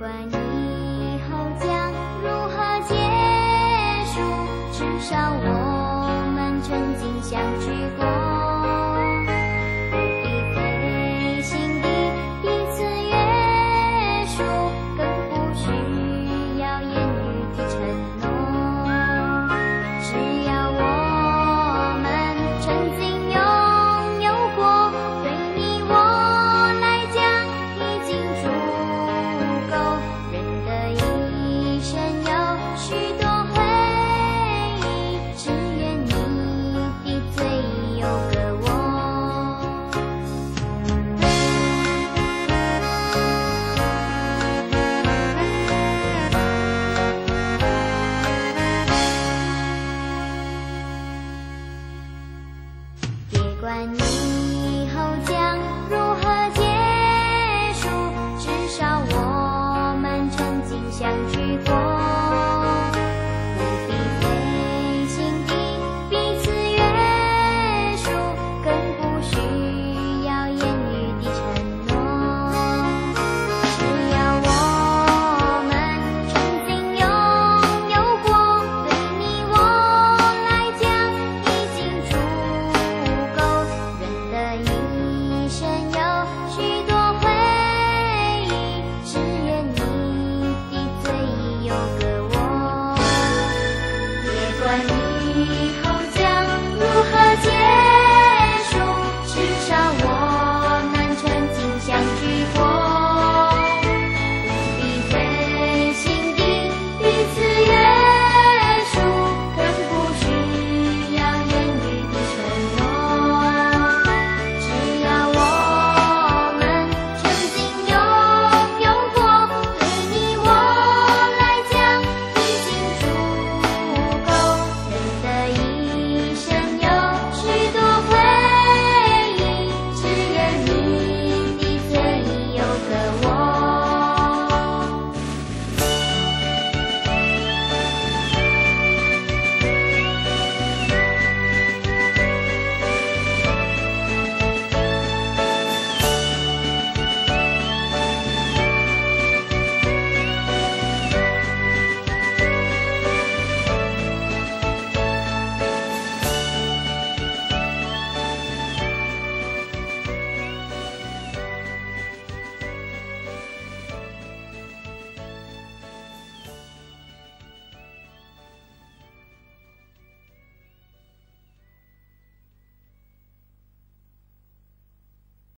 不管以后将如何结束至少我们曾经相聚过。管你 Bye.